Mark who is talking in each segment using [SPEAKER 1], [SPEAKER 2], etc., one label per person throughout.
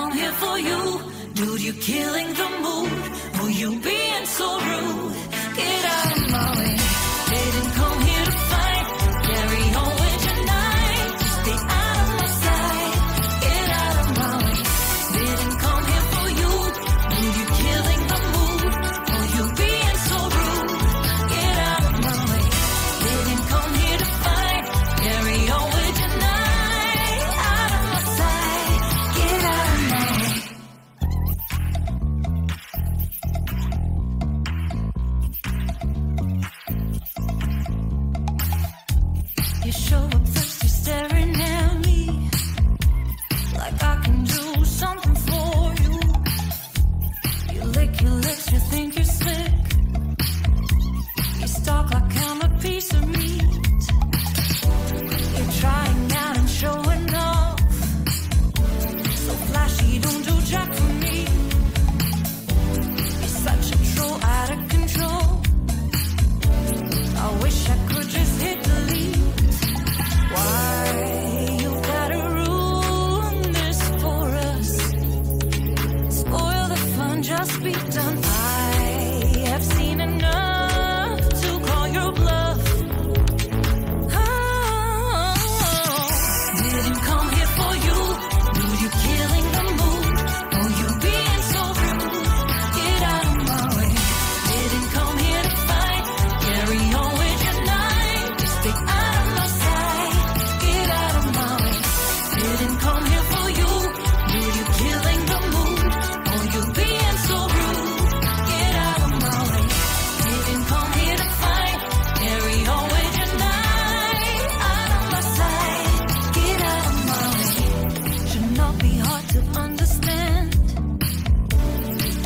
[SPEAKER 1] down here for you. Dude, you're killing the mood. Will you being so rude?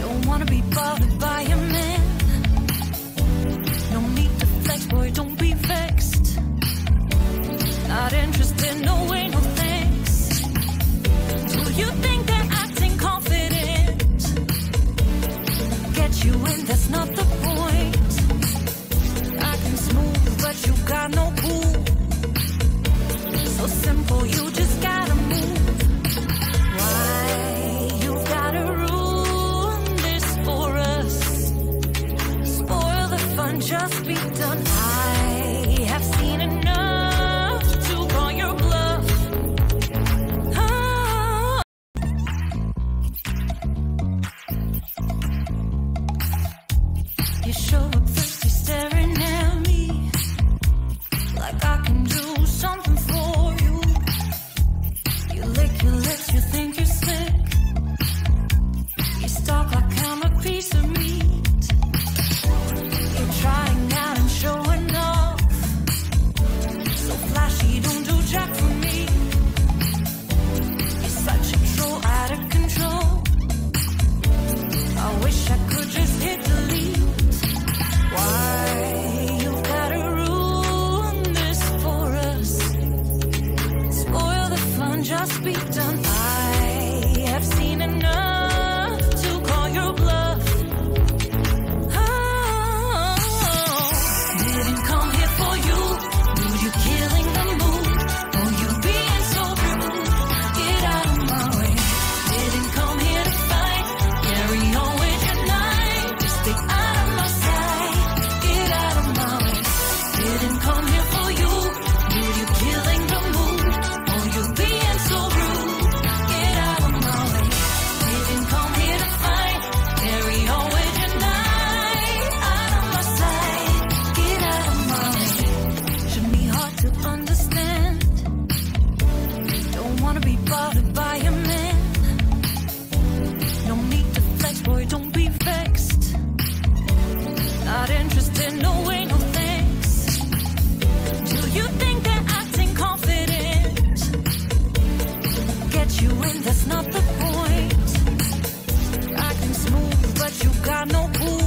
[SPEAKER 1] Don't wanna be bothered by a man. No need to flex, boy, don't be vexed. Not interested, no way, no thanks. Do you think? wish I could. no cool.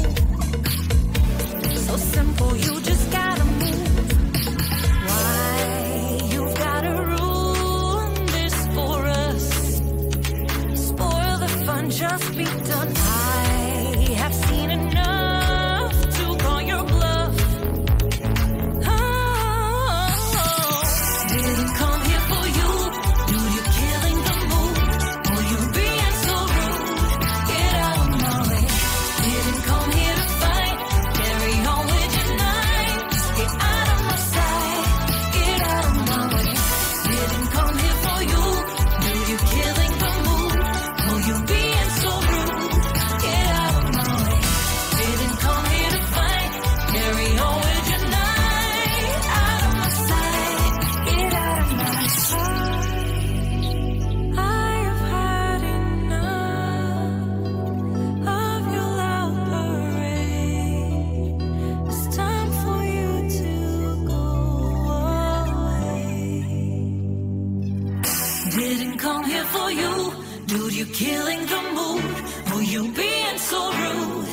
[SPEAKER 1] for you. Dude, you're killing the mood. For you being so rude.